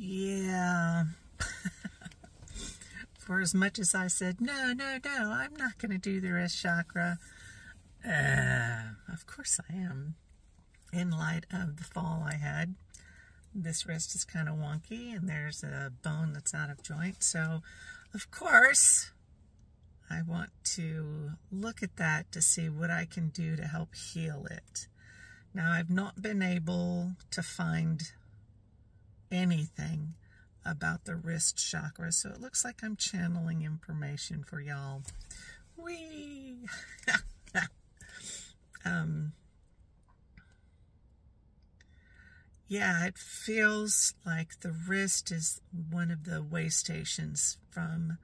Yeah. For as much as I said, no, no, no, I'm not going to do the wrist chakra, uh, of course I am. In light of the fall I had, this wrist is kind of wonky and there's a bone that's out of joint. So, of course, I want to look at that to see what I can do to help heal it. Now, I've not been able to find anything about the wrist chakra, so it looks like I'm channeling information for y'all. Wee! um, yeah, it feels like the wrist is one of the way stations from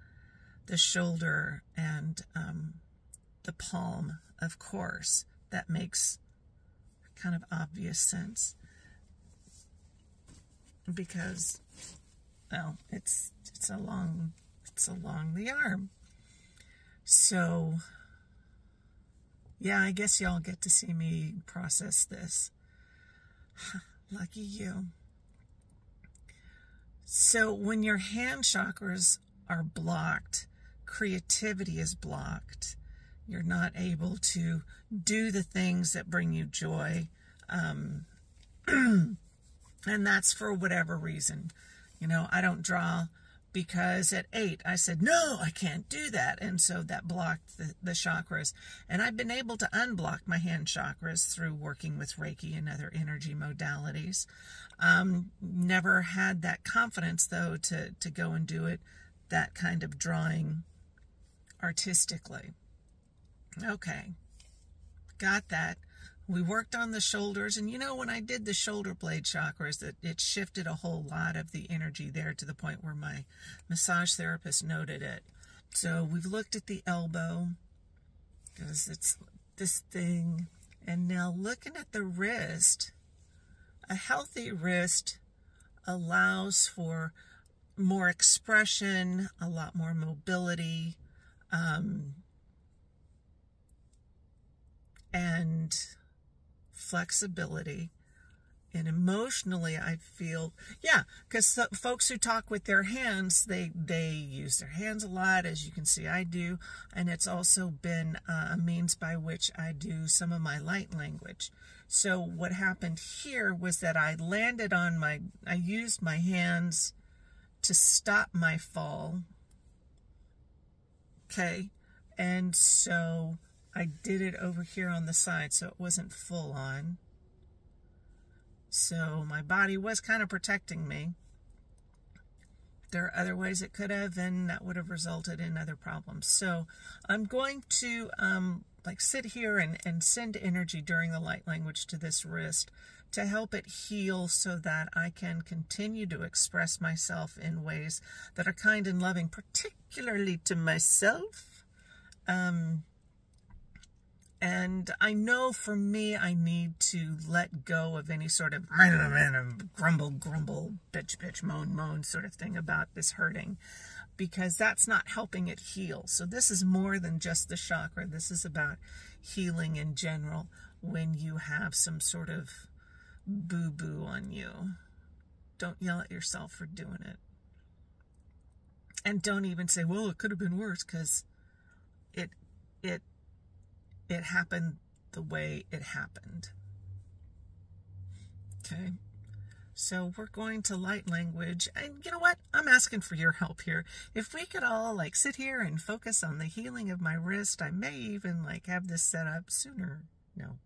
the shoulder and um, the palm, of course. That makes kind of obvious sense because, well, it's it's along it's along the arm. So, yeah, I guess y'all get to see me process this. Lucky you. So, when your hand chakras are blocked, creativity is blocked. You're not able to do the things that bring you joy. Um, and that's for whatever reason. You know, I don't draw because at eight I said, no, I can't do that. And so that blocked the, the chakras. And I've been able to unblock my hand chakras through working with Reiki and other energy modalities. Um, never had that confidence, though, to, to go and do it, that kind of drawing artistically. Okay, got that. We worked on the shoulders, and you know, when I did the shoulder blade chakras, that it shifted a whole lot of the energy there to the point where my massage therapist noted it. So we've looked at the elbow because it's this thing, and now looking at the wrist, a healthy wrist allows for more expression, a lot more mobility, um, and flexibility. And emotionally, I feel, yeah, because folks who talk with their hands, they, they use their hands a lot, as you can see I do. And it's also been uh, a means by which I do some of my light language. So what happened here was that I landed on my, I used my hands to stop my fall. Okay. And so I did it over here on the side so it wasn't full on. So my body was kind of protecting me. There are other ways it could have, and that would have resulted in other problems. So I'm going to um, like sit here and, and send energy during the light language to this wrist to help it heal so that I can continue to express myself in ways that are kind and loving, particularly to myself. Um, and I know for me, I need to let go of any sort of grumble, grumble, bitch, bitch, moan, moan sort of thing about this hurting because that's not helping it heal. So, this is more than just the chakra. This is about healing in general when you have some sort of boo boo on you. Don't yell at yourself for doing it. And don't even say, well, it could have been worse because it, it, it happened the way it happened. Okay. So we're going to light language. And you know what? I'm asking for your help here. If we could all like sit here and focus on the healing of my wrist, I may even like have this set up sooner. No.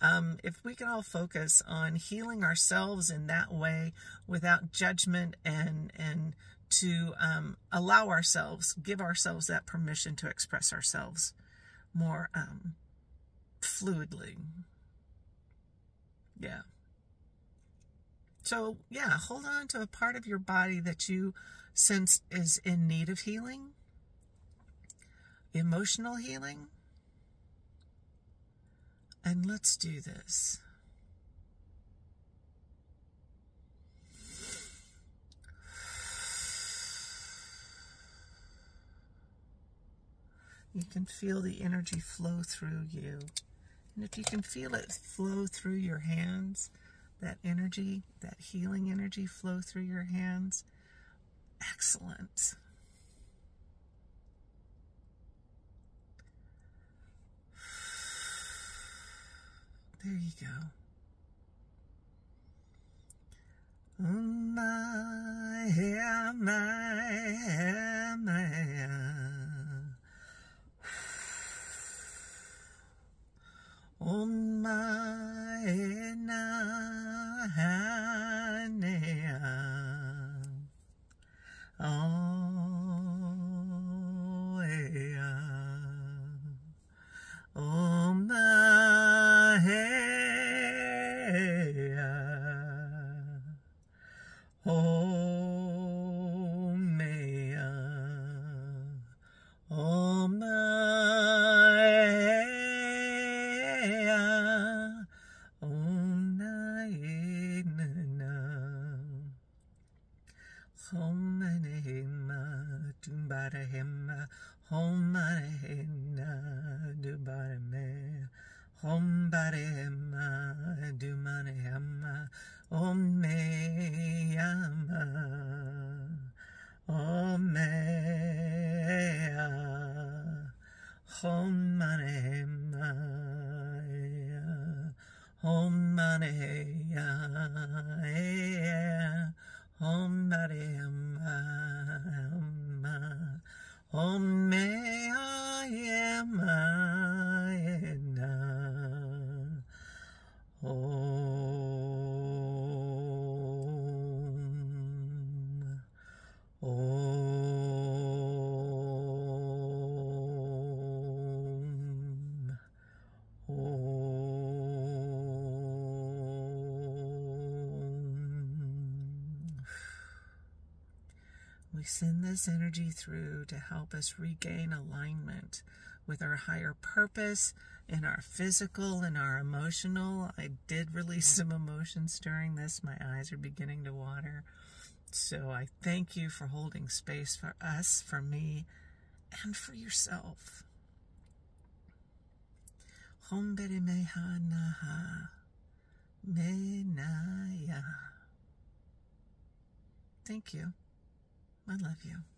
Um, if we can all focus on healing ourselves in that way without judgment and and to um, allow ourselves, give ourselves that permission to express ourselves more um, fluidly. Yeah. So, yeah, hold on to a part of your body that you sense is in need of healing, emotional healing. And let's do this. You can feel the energy flow through you. And if you can feel it flow through your hands, that energy, that healing energy flow through your hands. Excellent. There you go. Um, my, my, oh me oh my Homanehema, Dumbarahema, Homanehena, Dubarame, Dumanehema, Omeyama, Omea, Homanehema, Homanehea, Om Mare Amma. Om Me Ayema Om we send this energy through to help us regain alignment with our higher purpose in our physical and our emotional. I did release some emotions during this. My eyes are beginning to water. So I thank you for holding space for us, for me, and for yourself. Hombere meha naha menaya. Thank you. I love you.